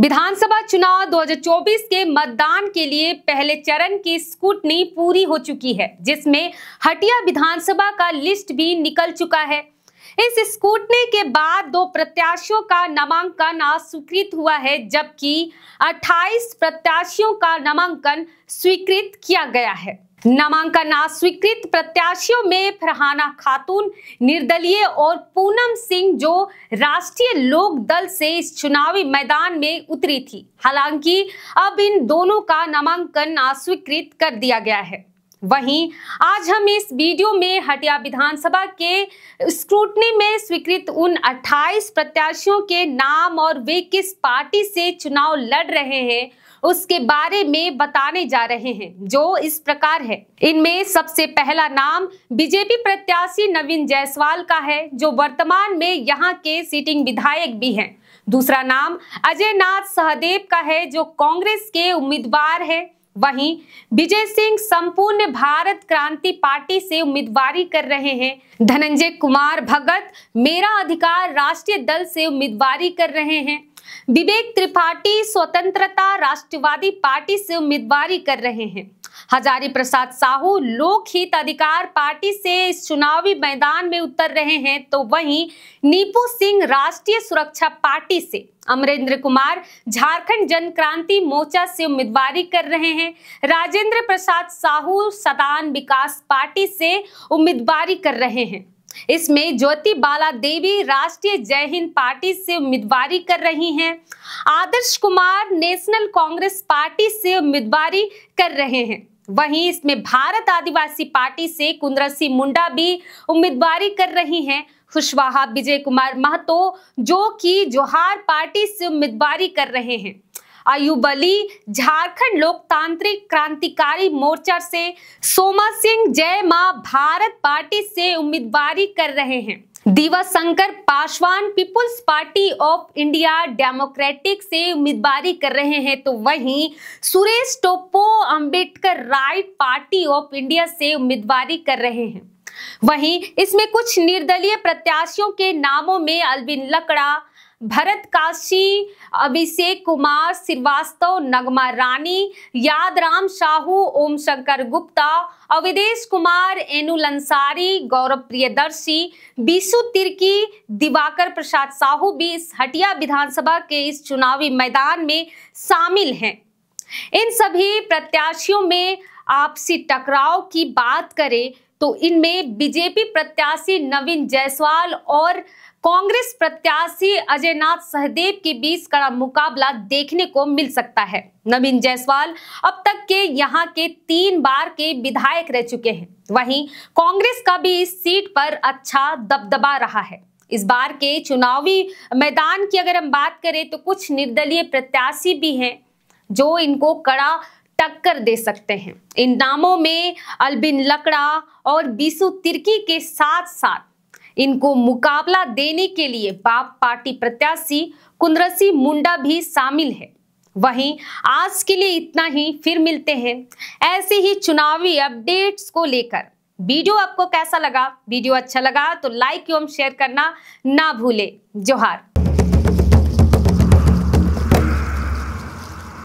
विधानसभा चुनाव 2024 के मतदान के लिए पहले चरण की स्कूटनी पूरी हो चुकी है, जिसमें हटिया विधानसभा का लिस्ट भी निकल चुका है। इस स्कूटनी के बाद दो प्रत्याशियों का नामांकन अस्वीकृत हुआ है, जबकि 28 प्रत्याशियों का नामांकन स्वीकृत किया गया है। नामांकन अस्वीकृत, प्रत्याशियों में फरहाना खातून, निर्दलीय और पूनम सिंह जो राष्ट्रीय लोक दल से इस चुनावी मैदान में उतरी थी। हालाँकि अब इन दोनों का नामांकन अस्वीकृत कर दिया गया है। वहीं आज हम इस वीडियो में हटिया विधानसभा के स्क्रूटनी में स्वीकृत उन 28 प्रत्याशियों के नाम और वे किस पार्टी से चुनाव लड़ रहे हैं, उसके बारे में बताने जा रहे हैं, जो इस प्रकार है। इनमें सबसे पहला नाम बीजेपी प्रत्याशी नवीन जायसवाल का है, जो वर्तमान में यहाँ के सीटिंग विधायक भी हैं। दूसरा नाम अजय नाथ सहदेव का है, जो कांग्रेस के उम्मीदवार है। वहीं विजय सिंह संपूर्ण भारत क्रांति पार्टी से उम्मीदवारी कर रहे हैं। धनंजय कुमार भगत, मेरा अधिकार राष्ट्रीय दल से उम्मीदवारी कर रहे हैं। विवेक त्रिपाठी स्वतंत्रता राष्ट्रवादी पार्टी से उम्मीदवारी कर रहे हैं। हजारी प्रसाद साहू लोक हित अधिकार पार्टी से इस चुनावी मैदान में उतर रहे हैं तो वहीं नीपू सिंह राष्ट्रीय सुरक्षा पार्टी से अमरेंद्र कुमार झारखंड जन क्रांति मोर्चा से उम्मीदवारी कर रहे हैं। राजेंद्र प्रसाद साहू सदान विकास पार्टी से उम्मीदवारी कर रहे हैं। इसमें ज्योति बाला देवी राष्ट्रीय जय हिंद पार्टी से उम्मीदवारी कर रही हैं। Adarsh Kumar National Congress Party से उम्मीदवारी कर रहे हैं। वहीं इसमें भारत आदिवासी पार्टी से कुंद्रा सिंह मुंडा भी उम्मीदवारी कर रही हैं। खुशवाहा, विजय कुमार महतो, जो कि जोहार पार्टी से उम्मीदवारी कर रहे हैं। अयुब अली झारखंड लोकतांत्रिक क्रांतिकारी मोर्चा से सोमा सिंह जय माँ भारत पार्टी से उम्मीदवारी कर रहे हैं। Diwa Shankar Paswan, Peoples Party of India Democratic से उम्मीदवारी कर रहे हैं। तो वहीं Suresh Topo Ambedkar Right Party of India से उम्मीदवारी कर रहे हैं। वहीं इसमें कुछ निर्दलीय प्रत्याशियों के नामों में अलविन लकड़ा भरत काशी, अभिषेक कुमार, श्रीवास्तव, नगमा रानी, यादराम साहू ओम शंकर गुप्ता, अविदेश कुमार एनुल लंसारी, गौरव प्रियदर्शी, बीसु तिर्की, दिवाकर प्रसाद साहू भी इस हटिया विधानसभा के इस चुनावी मैदान में शामिल हैं। इन सभी प्रत्याशियों में आपसी टकराव की बात करें तो इनमें बीजेपी प्रत्याशी नवीन जायसवाल और कांग्रेस प्रत्याशी अजय नाथ सहदेव के बीच कड़ा मुकाबला देखने को मिल सकता है। नवीन जायसवाल अब तक के यहाँ के तीन बार के विधायक रह चुके हैं। वहीं कांग्रेस का भी इस सीट पर अच्छा दबदबा रहा है। इस बार के चुनावी मैदान की अगर हम बात करें तो कुछ निर्दलीय प्रत्याशी भी हैं जो इनको कड़ा टक्कर दे सकते हैं। इन नामों में अलबिन लकड़ा और बीसु तिर्की के साथ साथ इनको मुकाबला देने के लिए बाप पार्टी प्रत्याशी कुंद्रसी मुंडा भी शामिल है। वहीं आज के लिए इतना ही, फिर मिलते हैं। ऐसे ही चुनावी अपडेट्स को लेकर। वीडियो आपको कैसा लगा? वीडियो अच्छा लगा तो लाइक एवं शेयर करना ना भूले। जोहार।